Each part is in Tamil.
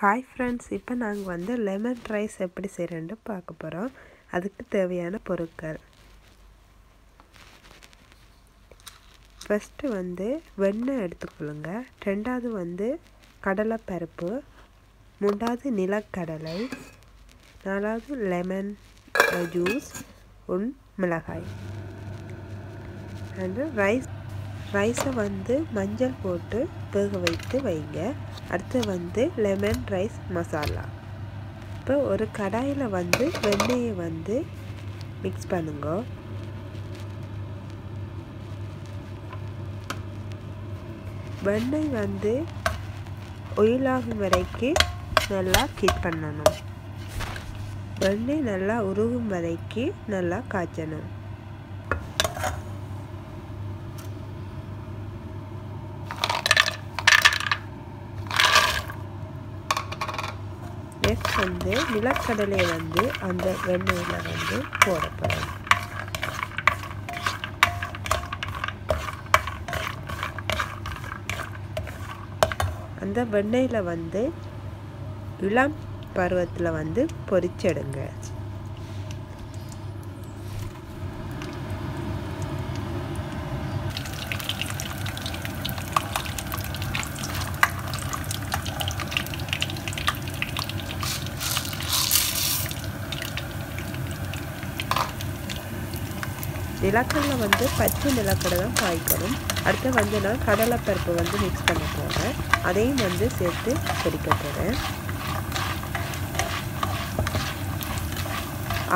ஹாய் ஃப்ரெண்ட்ஸ் இப்போ நாங்கள் வந்து லெமன் ரைஸ் எப்படி செய்கிறேன்னு பார்க்க போகிறோம் அதுக்கு தேவையான பொருட்கள். ஃபஸ்ட்டு வந்து வெண்ணெய் எடுத்துக்கொள்ளுங்க. ரெண்டாவது வந்து கடலைப்பருப்பு. மூன்றாவது நிலக்கடலை. நாலாவது லெமன் ஜூஸ் ஒன் மிளகாய். அண்டு ரைஸ் ரைஸை வந்து மஞ்சள் போட்டு வேக வைத்து வைங்க. அடுத்து வந்து லெமன் ரைஸ் மசாலா இப்போ ஒரு கடாயில் வந்து வெண்ணெயை வந்து மிக்ஸ் பண்ணுங்க. வெண்ணெய் வந்து ஒயிலாகும் வரைக்கும் நல்லா கீட் பண்ணணும். வெண்ணெய் நல்லா உருகும் வரைக்கும் நல்லா காய்ச்சணும். நெக்ஸ்ட் வந்து நிலக்கடலை வந்து அந்த வெண்ணெயில் வந்து போடப்படும். அந்த வெண்ணெயில் வந்து இளம் பருவத்தில் வந்து பொரிச்செடுங்க நிலக்கடலை வந்து பச்சை நிலக்கடலை தான் காய்க்கணும். அடுத்து வந்து நான் கடலைப்பருப்பு வந்து மிக்ஸ் பண்ண போகிறேன் அதையும் வந்து சேர்த்து கொதிக்க போகிறேன்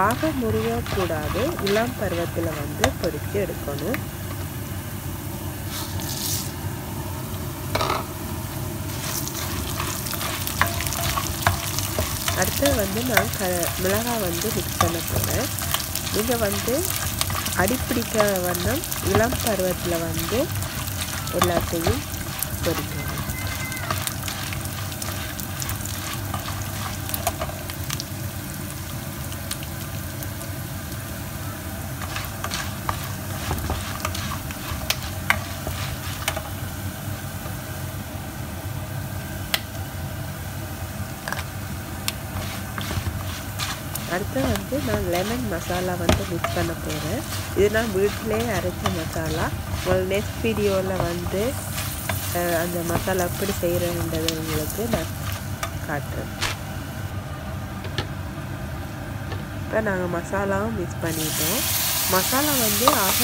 ஆக முருகக்கூடாது இளம் பருவத்தில் வந்து பொரித்து எடுக்கணும். அடுத்து வந்து நான் க மிளகாய் வந்து மிக்ஸ் பண்ண போகிறேன் நீங்கள் வந்து அடிப்பிடிக்க வண்ணம் இளம் பருவத்தில் வந்து எல்லாத்தையும் பொறிக்கணும் அடுத்து வந்து நான் லெமன் மசாலா வந்து மிக்ஸ் பண்ண போகிறேன் இது நான் வீட்டிலே அரைச்ச மசாலா உங்கள் நெக்ஸ்ட் வீடியோவில் வந்து அந்த மசாலா எப்படி செய்கிறேன்றது உங்களுக்கு நான் காட்டுறேன். இப்போ நாங்கள் மசாலாவும் மிக்ஸ் பண்ணிட்டோம். மசாலா வந்து ஆக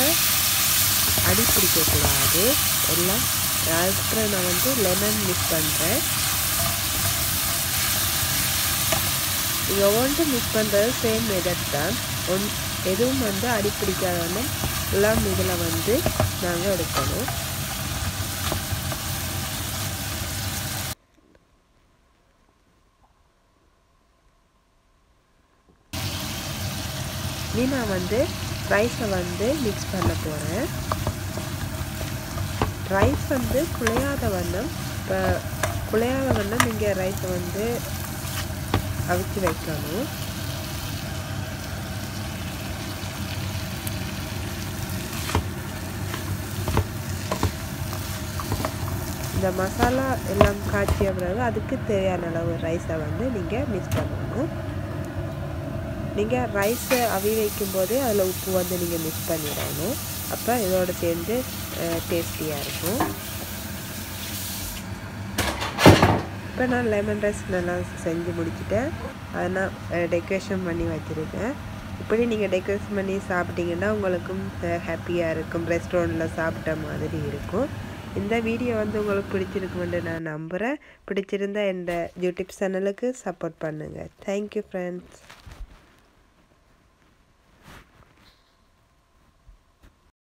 அடி பிடிக்கக்கூடாது எல்லாம் அதுக்கப்புறம் நான் வந்து லெமன் மிக்ஸ் பண்ணுறேன் நீங்கள் மிக்ஸ் பண்ணுறது சேம் மெதட் தான் ஒன் எதுவும் வந்து அடிப்பிடிக்காதவங்க எல்லாம் இதில் வந்து நாங்கள் எடுக்கணும். இனி நான் வந்து ரைஸை வந்து மிக்ஸ் பண்ண போகிறேன் ரைஸ் வந்து குழையாத வண்ணம் இப்போ குழையாத வண்ணம் இங்கே ரைஸை வந்து அவிச்சு வைக்கணும். இந்த மசாலா எல்லாம் காய்ச்சிய பிறகு அதுக்கு தேவையான அளவு ரைஸை வந்து நீங்கள் மிக்ஸ் பண்ணணும். நீங்கள் ரைஸை அவி வைக்கும் போதே அதில் உப்பு வந்து நீங்கள் மிக்ஸ் பண்ணிடணும். அப்போ இதோடு சேர்ந்து டேஸ்டியாக இருக்கும். இப்போ நான் லெமன் ரைஸ் நல்லா செஞ்சு முடிச்சுட்டேன். அதை நான் டெக்கரேஷன் பண்ணி வச்சுருக்கேன். இப்படி நீங்கள் டெக்கரேஷன் பண்ணி சாப்பிட்டீங்கன்னா உங்களுக்கும் ஹாப்பியாக இருக்கும். ரெஸ்டாரண்ட்டில் சாப்பிட்ட மாதிரி இருக்கும். இந்த வீடியோ வந்து உங்களுக்கு பிடிச்சிருக்குமென்று நான் நம்புகிறேன் பிடிச்சிருந்தா இந்த யூடியூப் சேனலுக்கு சப்போர்ட் பண்ணுங்கள் தேங்க்யூ ஃப்ரெண்ட்ஸ்